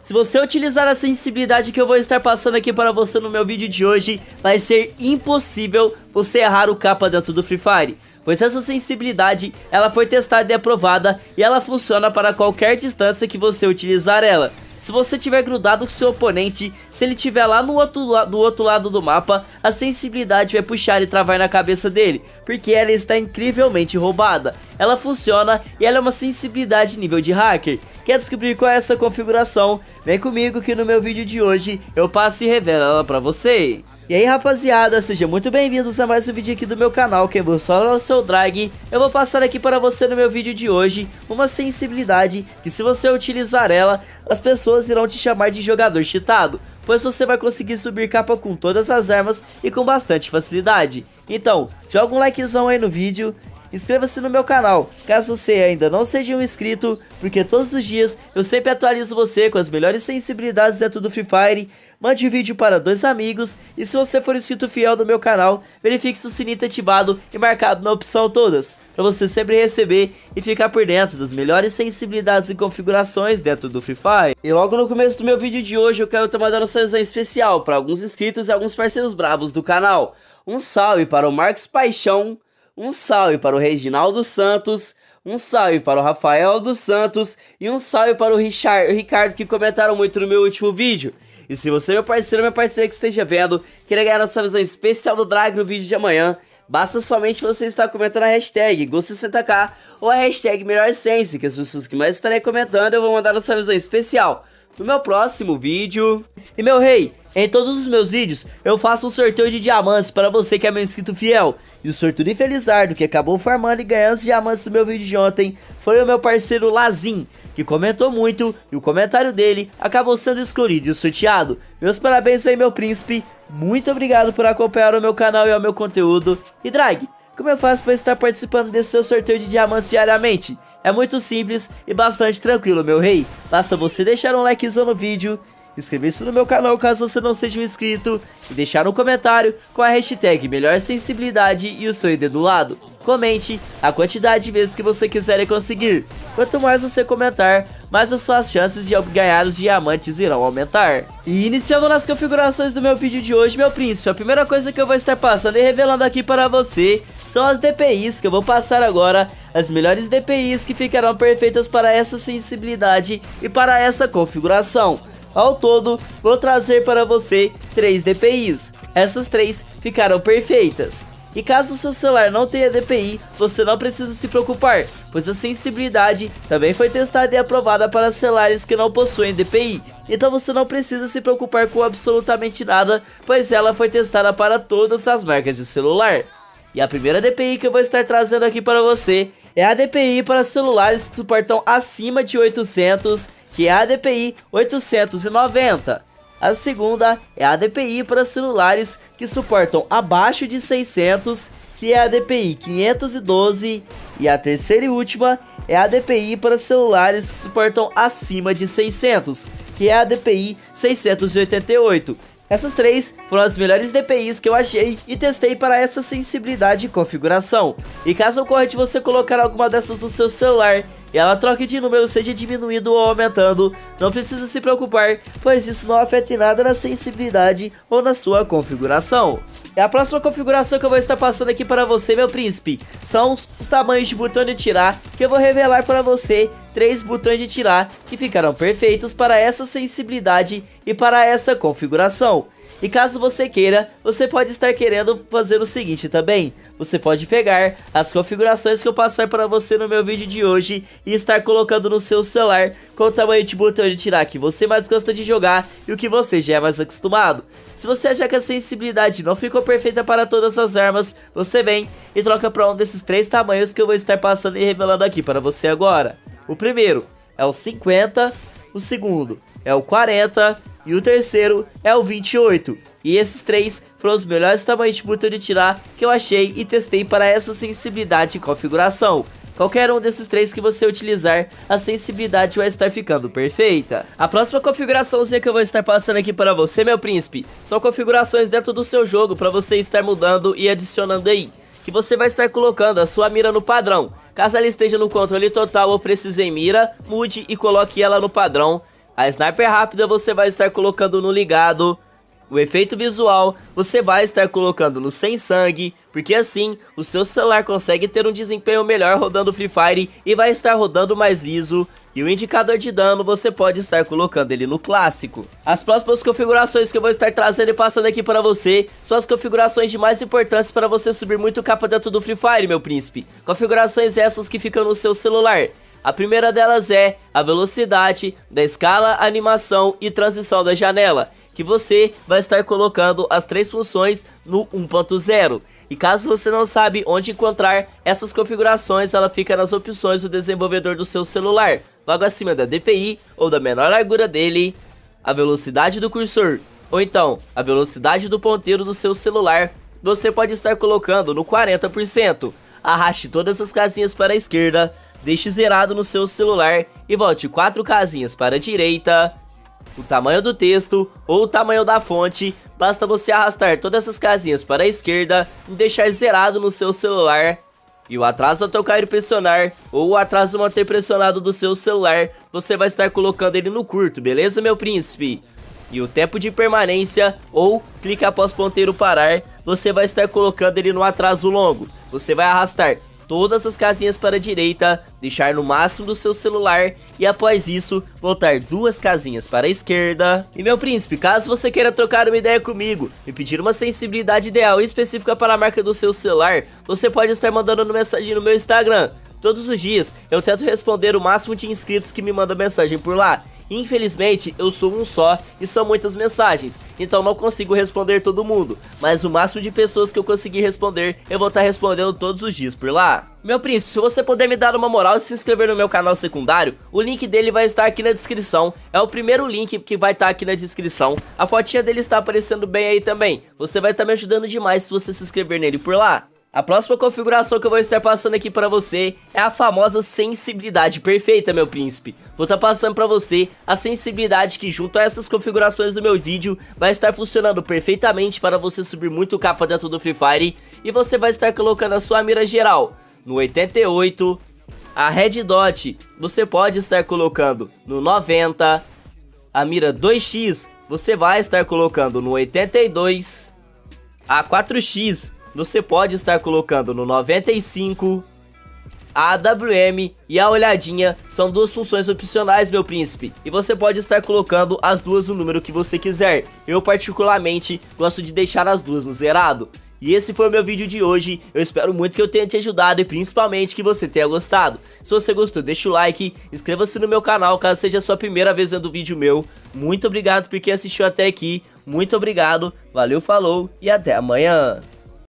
Se você utilizar a sensibilidade que eu vou estar passando aqui para você no meu vídeo de hoje, vai ser impossível você errar o capa dentro do Free Fire. Pois essa sensibilidade, ela foi testada e aprovada e ela funciona para qualquer distância que você utilizar ela. Se você tiver grudado com seu oponente, se ele estiver lá no outro, do outro lado do mapa, a sensibilidade vai puxar e travar na cabeça dele, porque ela está incrivelmente roubada. Ela funciona e ela é uma sensibilidade nível de hacker. Quer descobrir qual é essa configuração? Vem comigo que no meu vídeo de hoje eu passo e revelo ela pra você. E aí rapaziada, sejam muito bem-vindos a mais um vídeo aqui do meu canal, quem é o seu Drag. Eu vou passar aqui para você no meu vídeo de hoje uma sensibilidade que se você utilizar ela, as pessoas irão te chamar de jogador cheatado, pois você vai conseguir subir capa com todas as armas e com bastante facilidade. Então, joga um likezão aí no vídeo, Inscreva-se no meu canal, caso você ainda não seja um inscrito, porque todos os dias eu sempre atualizo você com as melhores sensibilidades dentro do Free Fire. Mande o vídeo para dois amigos e se você for inscrito fiel do meu canal, verifique se o sininho está ativado e marcado na opção todas, para você sempre receber e ficar por dentro das melhores sensibilidades e configurações dentro do Free Fire. E logo no começo do meu vídeo de hoje eu quero mandando uma seleção especial para alguns inscritos e alguns parceiros bravos do canal. Um salve para o Marcos Paixão, um salve para o Reginaldo Santos, um salve para o Rafael dos Santos e um salve para o, Richard, o Ricardo que comentaram muito no meu último vídeo. E se você, meu parceiro, minha parceira que esteja vendo, querer ganhar nossa visão especial do Drag no vídeo de amanhã, basta somente você estar comentando a hashtag Go60k ou a hashtag MelhorSense, que as pessoas que mais estarem comentando eu vou mandar nossa visão especial no meu próximo vídeo. E meu rei, em todos os meus vídeos eu faço um sorteio de diamantes para você que é meu inscrito fiel. E o sortudo Felizardo, que acabou farmando e ganhando os diamantes do meu vídeo de ontem, foi o meu parceiro Lazin, que comentou muito e o comentário dele acabou sendo escolhido e sorteado. Meus parabéns aí, meu príncipe. Muito obrigado por acompanhar o meu canal e o meu conteúdo. E Drag, como eu faço para estar participando desse seu sorteio de diamantes diariamente? É muito simples e bastante tranquilo, meu rei. Basta você deixar um likezão no vídeo inscrever-se no meu canal caso você não seja um inscrito e deixar um comentário com a hashtag melhor sensibilidade e o seu ID do lado. Comente a quantidade de vezes que você quiser conseguir. Quanto mais você comentar, mais as suas chances de ganhar os diamantes irão aumentar. E iniciando nas configurações do meu vídeo de hoje, meu príncipe, a primeira coisa que eu vou estar passando e revelando aqui para você são as DPIs que eu vou passar agora, as melhores DPIs que ficarão perfeitas para essa sensibilidade e para essa configuração. Ao todo, vou trazer para você 3 DPIs. Essas três ficaram perfeitas. E caso o seu celular não tenha DPI, você não precisa se preocupar, pois a sensibilidade também foi testada e aprovada para celulares que não possuem DPI. Então você não precisa se preocupar com absolutamente nada, pois ela foi testada para todas as marcas de celular. E a primeira DPI que eu vou estar trazendo aqui para você é a DPI para celulares que suportam acima de 800 que é a DPI 890. A segunda é a DPI para celulares que suportam abaixo de 600, que é a DPI 512. E a terceira e última é a DPI para celulares que suportam acima de 600, que é a DPI 688. Essas três foram as melhores DPIs que eu achei e testei para essa sensibilidade e configuração. E caso ocorra de você colocar alguma dessas no seu celular e ela troque de número seja diminuído ou aumentando, não precisa se preocupar, pois isso não afeta em nada na sensibilidade ou na sua configuração. E a próxima configuração que eu vou estar passando aqui para você, meu príncipe, são os, tamanhos de botão de tirar, que eu vou revelar para você três botões de tirar que ficarão perfeitos para essa sensibilidade e para essa configuração. E caso você queira, você pode estar querendo fazer o seguinte também. Você pode pegar as configurações que eu passar para você no meu vídeo de hoje e estar colocando no seu celular com o tamanho de botão de tirar que você mais gosta de jogar e o que você já é mais acostumado. Se você achar que a sensibilidade não ficou perfeita para todas as armas, você vem e troca para um desses três tamanhos que eu vou estar passando e revelando aqui para você agora. O primeiro é o 50, o segundo é o 40 e o terceiro é o 28. E esses três foram os melhores tamanhos de botão de tirar que eu achei e testei para essa sensibilidade e configuração. Qualquer um desses três que você utilizar, a sensibilidade vai estar ficando perfeita. A próxima configuraçãozinha que eu vou estar passando aqui para você, meu príncipe, são configurações dentro do seu jogo para você estar mudando e adicionando aí. Que você vai estar colocando a sua mira no padrão. Caso ela esteja no controle total ou precise em mira, mude e coloque ela no padrão A sniper rápida você vai estar colocando no ligado. O efeito visual você vai estar colocando no sem sangue, porque assim o seu celular consegue ter um desempenho melhor rodando Free Fire e vai estar rodando mais liso. E o indicador de dano você pode estar colocando ele no clássico. As próximas configurações que eu vou estar trazendo e passando aqui para você são as configurações de mais importantes para você subir muito capa dentro do Free Fire, meu príncipe. Configurações essas que ficam no seu celular. A primeira delas é a velocidade da escala, animação e transição da janela que você vai estar colocando as três funções no 1.0. E caso você não sabe onde encontrar essas configurações, ela fica nas opções do desenvolvedor do seu celular, logo acima da DPI ou da menor largura dele, a velocidade do cursor, ou então a velocidade do ponteiro do seu celular, você pode estar colocando no 40%. Arraste todas as casinhas para a esquerda, deixe zerado no seu celular e volte 4 casinhas para a direita, o tamanho do texto ou o tamanho da fonte, basta você arrastar todas essas casinhas para a esquerda e deixar zerado no seu celular. E o atraso ao tocar e pressionar, ou o atraso manter pressionado do seu celular, você vai estar colocando ele no curto, beleza meu príncipe? E o tempo de permanência, ou clique após ponteiro parar, você vai estar colocando ele no atraso longo. Você vai arrastar todas as casinhas para a direita, deixar no máximo do seu celular e após isso, voltar duas casinhas para a esquerda. E meu príncipe, caso você queira trocar uma ideia comigo e pedir uma sensibilidade ideal e específica para a marca do seu celular, você pode estar mandando mensagem no meu Instagram. Todos os dias eu tento responder o máximo de inscritos que me mandam mensagem por lá. Infelizmente, eu sou um só e são muitas mensagens, então não consigo responder todo mundo, mas o máximo de pessoas que eu conseguir responder, eu vou estar tá respondendo todos os dias por lá. Meu príncipe, se você puder me dar uma moral e se inscrever no meu canal secundário, o link dele vai estar aqui na descrição. É o primeiro link que vai estar aqui na descrição. A fotinha dele está aparecendo bem aí também. Você vai estar me ajudando demais se você se inscrever nele por lá. A próxima configuração que eu vou estar passando aqui para você é a famosa sensibilidade perfeita, meu príncipe. Vou estar passando para você a sensibilidade que junto a essas configurações do meu vídeo vai estar funcionando perfeitamente para você subir muito capa dentro do Free Fire e você vai estar colocando a sua mira geral no 88, a Red Dot você pode estar colocando no 90, a mira 2x você vai estar colocando no 82, a 4x você pode estar colocando no 95. A AWM e a olhadinha são duas funções opcionais, meu príncipe, e você pode estar colocando as duas no número que você quiser. Eu particularmente gosto de deixar as duas no zerado. E esse foi o meu vídeo de hoje, eu espero muito que eu tenha te ajudado e principalmente que você tenha gostado. Se você gostou, deixa o like, inscreva-se no meu canal caso seja a sua primeira vez vendo vídeo meu. Muito obrigado por quem assistiu até aqui, muito obrigado, valeu, falou e até amanhã.